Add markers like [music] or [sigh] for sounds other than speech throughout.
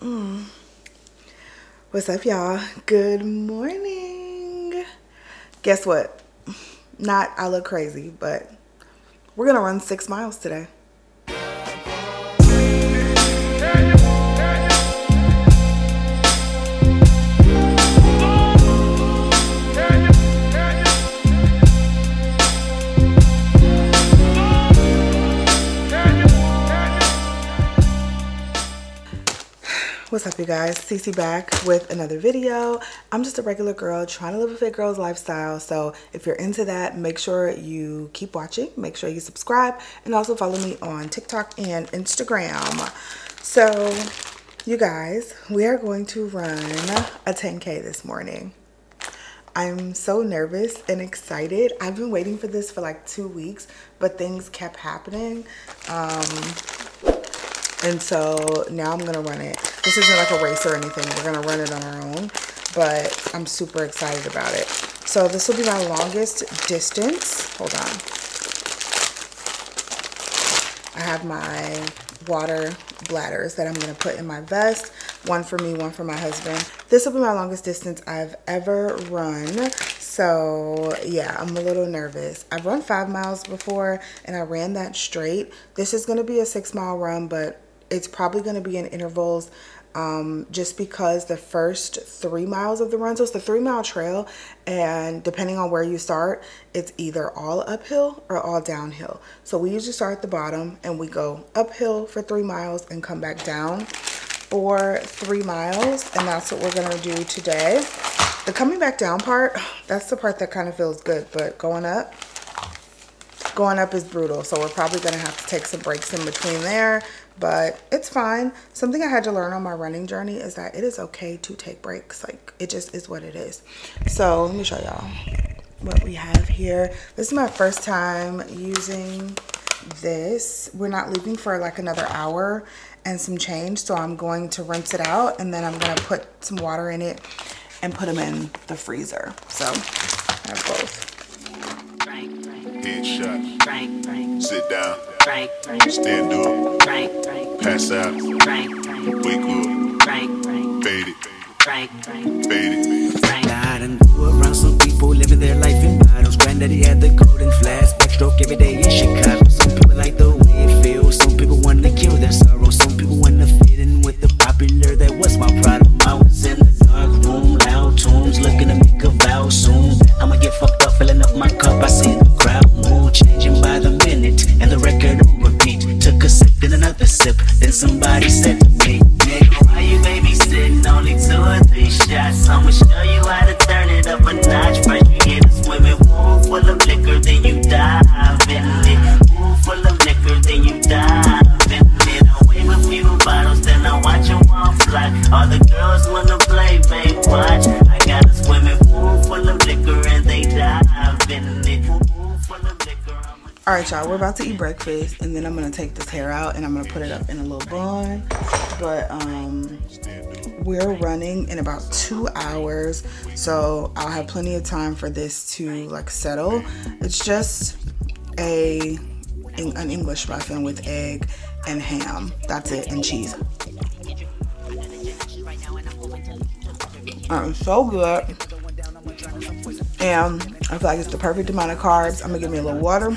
Mm. What's up, y'all? Good morning. Guess what? Not I look crazy, but we're gonna run six miles today. What's up you guys? Cece back with another video. I'm just a regular girl trying to live a fit girl's lifestyle. So if you're into that, make sure you keep watching. Make sure you subscribe and also follow me on TikTok and Instagram. So you guys, we are going to run a 10K this morning. I'm so nervous and excited. I've been waiting for this for like two weeks, but things kept happening. Um, and so now I'm gonna run it. This isn't like a race or anything. We're gonna run it on our own, but I'm super excited about it. So this will be my longest distance. Hold on. I have my water bladders that I'm gonna put in my vest. One for me, one for my husband. This will be my longest distance I've ever run. So yeah, I'm a little nervous. I've run five miles before and I ran that straight. This is gonna be a six mile run, but it's probably going to be in intervals um, just because the first three miles of the run, so it's the three mile trail, and depending on where you start, it's either all uphill or all downhill. So we usually start at the bottom and we go uphill for three miles and come back down for three miles, and that's what we're gonna do today. The coming back down part, [sighs] that's the part that kind of feels good, but going up, going up is brutal. So we're probably gonna have to take some breaks in between there but it's fine. Something I had to learn on my running journey is that it is okay to take breaks. Like it just is what it is. So let me show y'all what we have here. This is my first time using this. We're not leaving for like another hour and some change. So I'm going to rinse it out and then I'm gonna put some water in it and put them in the freezer. So I have both. Headshot. Sit down. Stand up. Pass out. Wake up. Fade it. Fade it. I done grew around some people living their life in bottles. Granddaddy had the golden flask, backstroke every day in Chicago. Right, y'all, we're about to eat breakfast and then I'm gonna take this hair out and I'm gonna put it up in a little bun. But um, we're running in about two hours, so I'll have plenty of time for this to like settle. It's just a an English muffin with egg and ham. That's it, and cheese. Um, so good. And I feel like it's the perfect amount of carbs. I'm gonna give me a little water.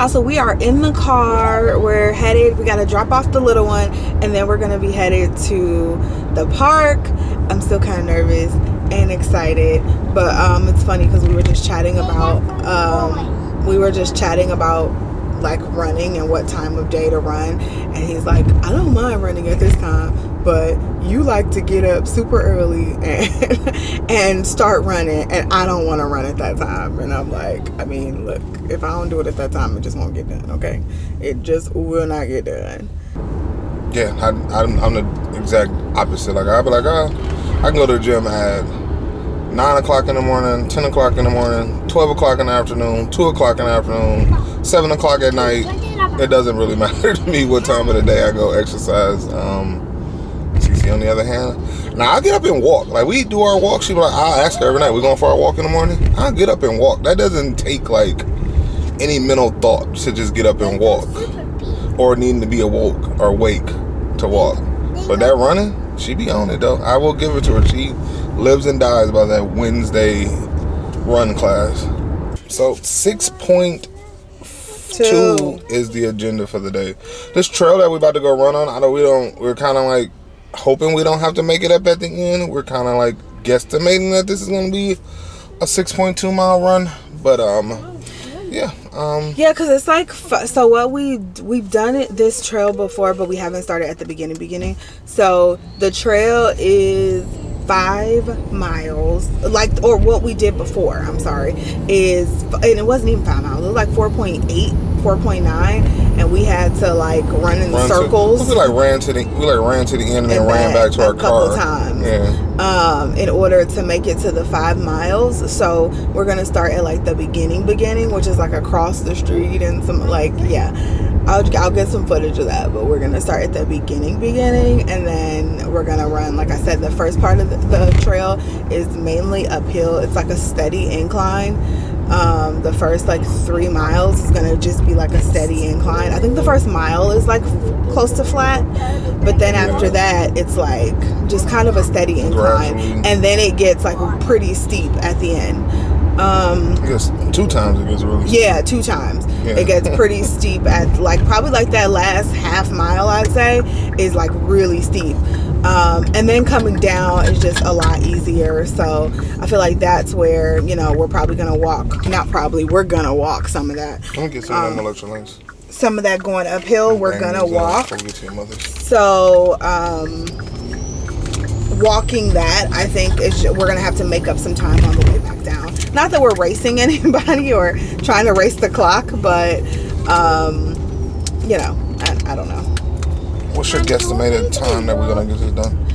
y'all so we are in the car. We're headed we got to drop off the little one and then we're gonna be headed to the park. I'm still kind of nervous and excited but um it's funny because we were just chatting about um we were just chatting about like running and what time of day to run and he's like i don't mind running at this time but you like to get up super early and [laughs] and start running and i don't want to run at that time and i'm like i mean look if i don't do it at that time it just won't get done okay it just will not get done Yeah, I, I'm, I'm the exact opposite. Like I'll be like, oh, I can go to the gym at nine o'clock in the morning, ten o'clock in the morning, twelve o'clock in the afternoon, two o'clock in the afternoon, seven o'clock at night. It doesn't really [laughs] matter to me what time of the day I go exercise. Um, On the other hand, now I get up and walk. Like we do our walk. She be like, I ask her every night. We going for our walk in the morning. I get up and walk. That doesn't take like any mental thought to just get up and walk or needing to be awoke or awake to walk. But that running, she be on it though. I will give it to her. She lives and dies by that Wednesday run class. So six point two is the agenda for the day. This trail that we're about to go run on, I know we don't. We're kind of like hoping we don't have to make it up at the end. We're kind of like guesstimating that this is going to be a six point two mile run. But um, yeah, um, Yeah, because it's like so. What we we've done it this trail before, but we haven't started at the beginning. Beginning. So the trail is five miles, like or what we did before. I'm sorry, is and it wasn't even five miles. It was like 4.8, 4.9, and we had to like run in run to- circles. we like ran to the we like ran to the end and then ran back to our couple car. times. Yeah. um, in order to make it to the five miles. So we're gonna start at like the beginning, beginning, which is like across the street and some like yeah. I'll, I'll get some footage of that, but we're gonna start at the beginning, beginning, and then we're gonna run. Like I said, the first part of the, the trail is mainly uphill. It's like a steady incline. Um, the first like three miles is gonna just be like a steady incline. I think the first mile is like close to flat, but then after that, it's like just kind of a steady incline, and then it gets like pretty steep at the end. Um, I guess two times it gets really yeah, two times. Yeah. It gets pretty steep at like probably like that last half mile I'd say is like really steep. Um, and then coming down is just a lot easier. So I feel like that's where, you know, we're probably gonna walk not probably, we're gonna walk some of that. Let me get some of them electrolytes. Some of that going uphill, we're gonna walk. before we get to. So, um, walking that, I think is we're gonna have to make up some time on the way back down. Not that we're racing [laughs] anybody or trying to race the clock, but um, you know, I, I don't know. What's your guesstimated time that we're gonna get this done?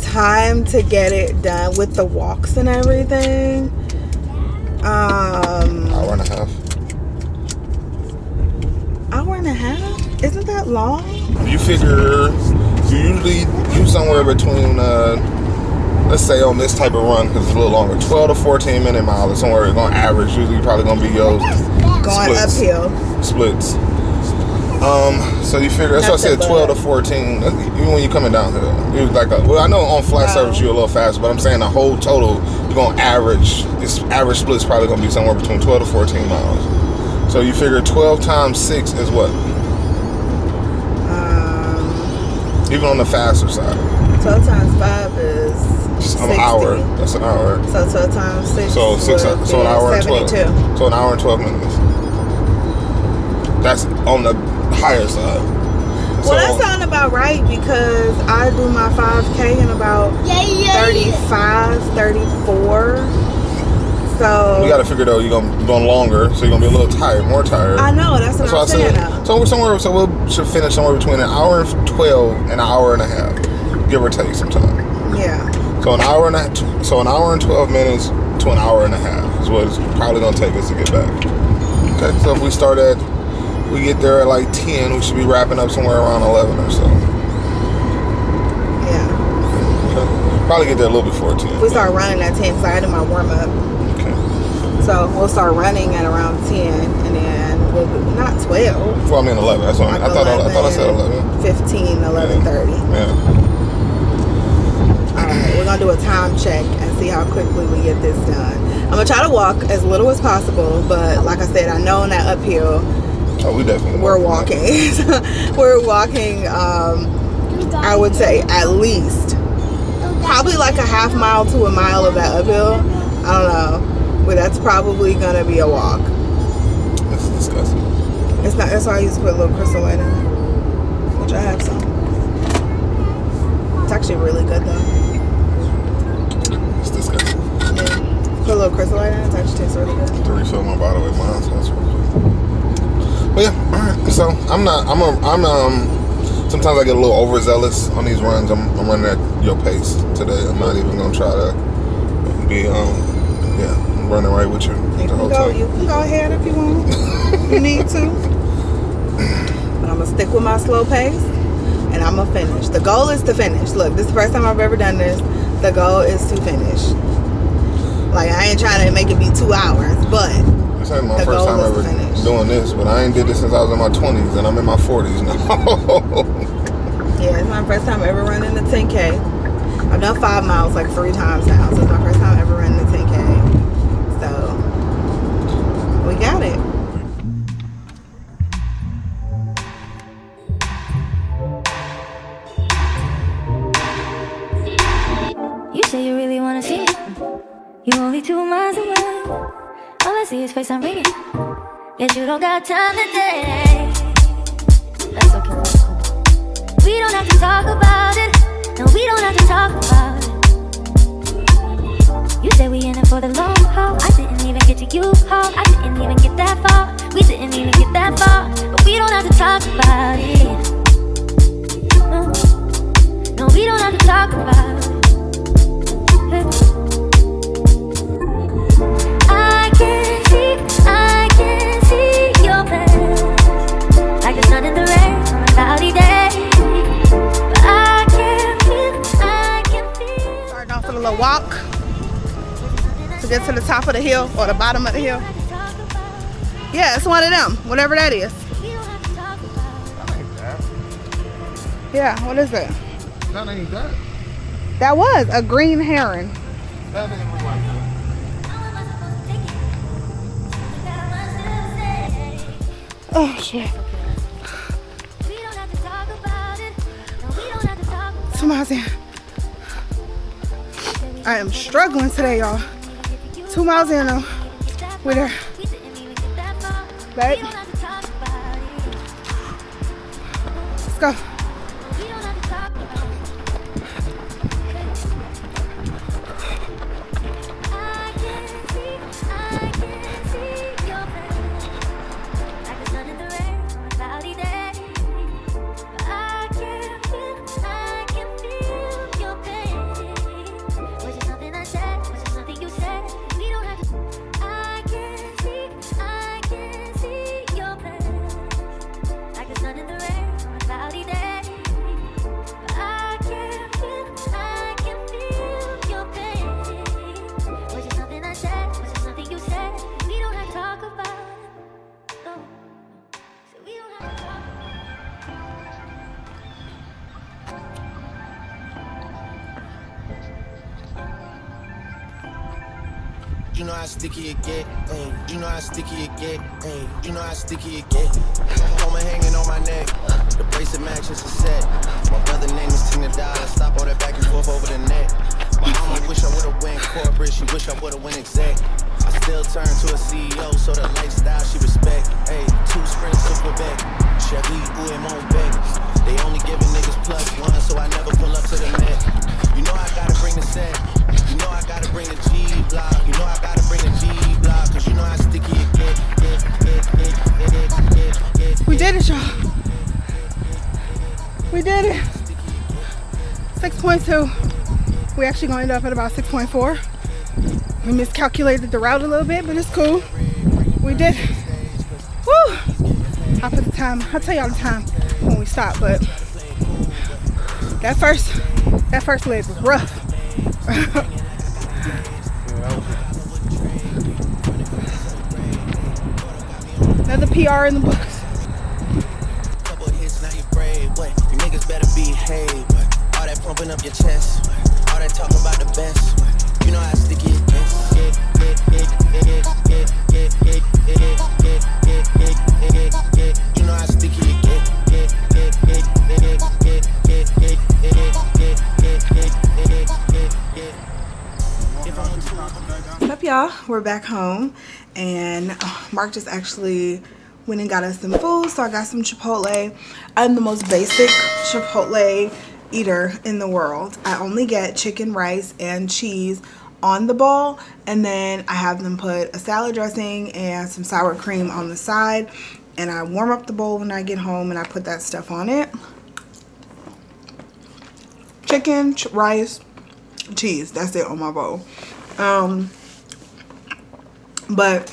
Time to get it done with the walks and everything. Um, Hour and a half. hour and a half? Isn't that long? You figure you usually you somewhere between uh, let's say on this type of run because it's a little longer, 12 to 14 minute mile is somewhere it's gonna average. Usually probably gonna be your Going Splits. uphill. splits. Um, so you figure that's why I That's it, said 12 to 14. Even when you're coming downhill, you like a, well, I know on flat Wow. surface you're a little faster, but I'm saying the whole total you're gonna average. This average split's probably gonna be somewhere between 12 to 14 miles. So you figure 12 times six is what? Um, Even on the faster side, 12 times 5 is It's 60. an hour. That's an hour. So 12 times 6 So six. So an hour and twelve. So an hour and twelve minutes. That's on the higher side. Well, that sounds about right because I do my 5K in about 35, 34. So You got to figure though you're gonna be going longer, so you're gonna be a little tired, more tired. I know that's what That's I'm saying. said. So we're somewhere. So we'll should finish somewhere between an hour and twelve and an hour and a half, give or take some time. Yeah. So an hour and a, so an hour and twelve minutes to an hour and a half is what it's probably gonna take us to get back. Okay, so if we start at, we get there at like ten, we should be wrapping up somewhere around eleven or so. Yeah. Okay. Probably get there a little before ten. We start running at 10 because I do my warm up. Okay. So we'll start running at around 10 and then we'll be, not 12. Well, I mean eleven. That's what I, mean. I thought. I, thought I said eleven. 15, 11, 30. Yeah. All right, we're gonna do a time check and see how quickly we get this done. I'm gonna try to walk as little as possible, but like I said, I know on that uphill, Oh, we definitely. we're walking. [laughs] we're walking. Um, I would say at least probably like a half mile to a mile of that uphill. I don't know, but that's probably gonna be a walk. That's disgusting. It's not. That's why I used to put a little crystal light in it, which I have some. It's actually really good though. It's disgusting. Yeah. Put a little crystal light in it. It actually tastes really good. To refill my bottle with mine, so that's really good. But yeah. So I'm not. I'm. A, I'm. Um. Sometimes I get a little overzealous on these runs. I'm. I'm running at your pace today. I'm not even gonna try to be. Um. Yeah. I'm running right with you You can go. You can go ahead if you want. you need to. But I'm gonna stick with my slow pace, and I'm gonna finish. The goal is to finish. Look, this is the first time I've ever done this. The goal is to finish. Like I ain't trying to make it be two hours, but This ain't my The first time ever finish. doing this, but I ain't did this since I was in my 20s, and I'm in my 40s now. [laughs] yeah, it's my first time ever running the 10k. I've done five miles like three times now, so it's my first time ever running the 10k. So we got it. You say you really wanna see it. You only two miles away. I see his face I'm ringing. Yet you don't got time today. That's okay, that's cool. We don't have to talk about it. No, we don't have to talk about it. You say we in it for the long haul. I didn't even get to you haul. I didn't even get that far. We didn't even get that far. But we don't have to talk about it. No, no, we don't have to talk about it. Walk to get to the top of the hill or the bottom of the hill. Yeah, it's one of them, whatever that is. Yeah, what is it? that ain't that. That was a green heron. That ain't look like that. Oh shit. Two miles in. I am struggling today, y'all. Two miles in though. We're there. Babe. Let's go. How sticky it get, ayy. You know how sticky it get, ayy. You know how sticky it get. Coma hanging on my neck. The bracelet matches a set. My brother name is Tina Dollar. Stop all that back and forth over the net. My mama wish I would've went corporate. She wish I would've went exec. I still turn to a CEO, so the lifestyle she respect. Ayy, two sprints to Quebec. Chevy, ou et did it, y'all. We did it. 6.2. We actually gonna end up at about 6.4. We miscalculated the route a little bit, but it's cool. We did. Woo! I'll put the time. I'll tell y'all the time when we stop, but that first that first leg was rough. [laughs] Another PR in the books. niggas better behave. All that pumping up your chest. All that about the best. You know how sticky it gets. You know how sticky it gets. What's up, y'all? We're back home, and uh, Mark just actually went and got us some food so i got some chipotle. I'm the most basic chipotle eater in the world. I only get chicken rice and cheese on the bowl and then i have them put a salad dressing and some sour cream on the side and i warm up the bowl when i get home and i put that stuff on it. Chicken ch rice cheese that's it on my bowl. Um but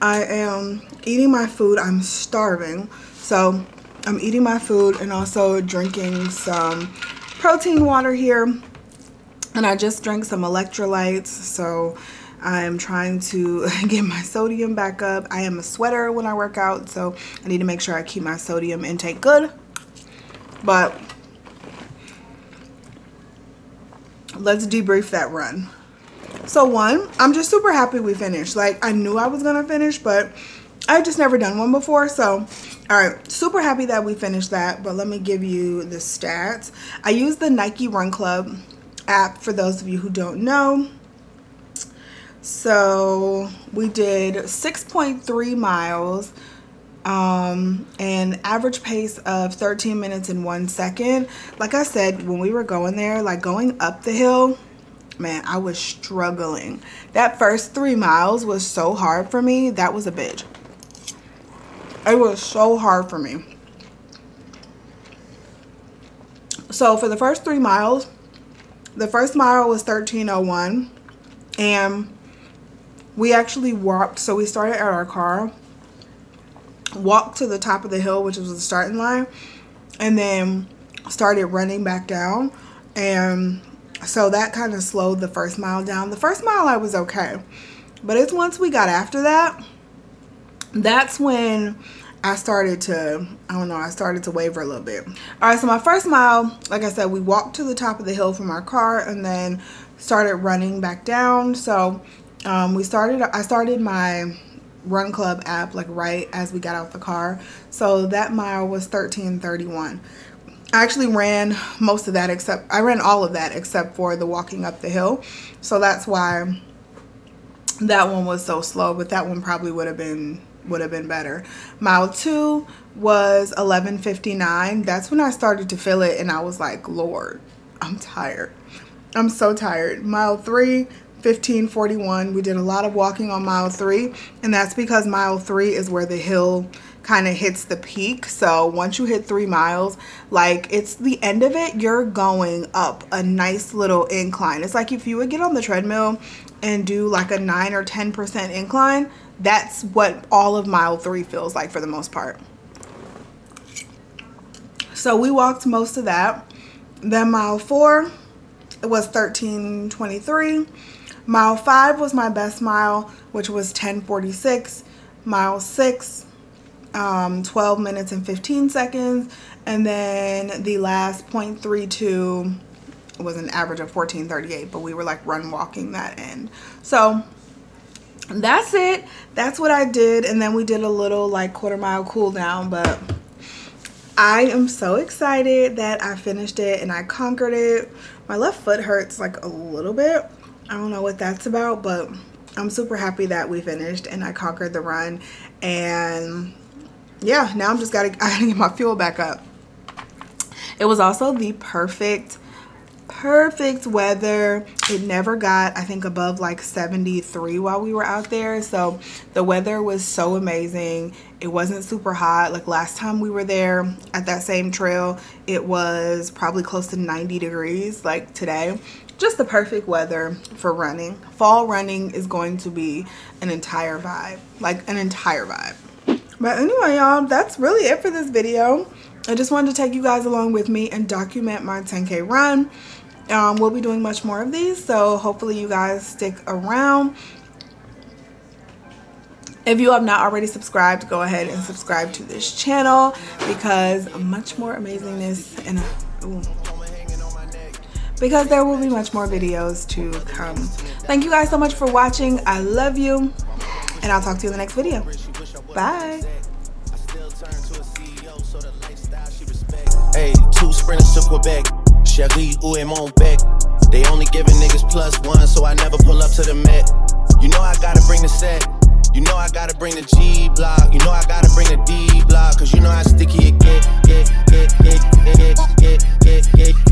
I am eating my food. I'm starving. So I'm eating my food and also drinking some protein water here. And I just drank some electrolytes. So I'm trying to [laughs] get my sodium back up. I am a sweater when I work out. So I need to make sure I keep my sodium intake good. But let's debrief that run. So one, I'm just super happy we finished. Like I knew I was gonna finish, but I just never done one before. So all right, super happy that we finished that. But let me give you the stats. I use the Nike Run Club app for those of you who don't know. So we did 6.3 miles um and average pace of 13 minutes and one second like i said when we were going there like going up the hill man, I was struggling. That first three miles was so hard for me. That was a bitch. It was so hard for me. So for the first three miles, the first mile was 1301 and we actually walked. So we started at our car, walked to the top of the hill, which was the starting line, and then started running back down. And so that kind of slowed the first mile down. The first mile I was okay. But it's once we got after that, that's when I started to, I don't know, I started to waver a little bit. All right, so my first mile, like I said, we walked to the top of the hill from our car and then started running back down. So um, we started, I started my run club app like right as we got out the car. So that mile was 1331. I actually ran most of that except I ran all of that except for the walking up the hill. So that's why that one was so slow, but that one probably would have been would have been better. Mile 2 was 11:59. That's when I started to feel it and I was like, "Lord, I'm tired. I'm so tired." Mile 3 1541 we did a lot of walking on mile 3 and that's because mile 3 is where the hill kind of hits the peak. So once you hit three miles, like it's the end of it, you're going up a nice little incline. It's like if you would get on the treadmill and do like a 9 or 10% incline, that's what all of mile three feels like for the most part. So we walked most of that. Then mile four, it was 1323. Mile five was my best mile, which was 1046. Mile six, um, 12 minutes and 15 seconds. And then the last 0.32 was an average of 1438, but we were like run walking that end. So that's it. That's what I did. And then we did a little like quarter mile cool down, but I am so excited that I finished it and I conquered it. My left foot hurts like a little bit. I don't know what that's about, but I'm super happy that we finished and I conquered the run. And yeah, now I'm just gotta, [laughs] I gotta get my fuel back up. It was also the perfect, perfect weather. It never got, I think, above like 73 while we were out there. So the weather was so amazing. It wasn't super hot. Like last time we were there at that same trail, it was probably close to 90 degrees like today. Just the perfect weather for running. Fall running is going to be an entire vibe, like an entire vibe. But anyway, y'all, that's really it for this video. I just wanted to take you guys along with me and document my 10K run. Um, we'll be doing much more of these, so hopefully you guys stick around. If you have not already subscribed, go ahead and subscribe to this channel because much more amazingness and because there will be much more videos to come. Thank you guys so much for watching. I love you and I'll talk to you in the next video. Bye. Hey, two sprinters to Quebec chérie, où est mon bec? They only giving niggas plus one, so I never pull up to the Met. You know I gotta bring the set. You know I gotta bring the G block. You know I gotta bring the D block, cause you know how sticky it get, get, get, get, get, get, get, get. get.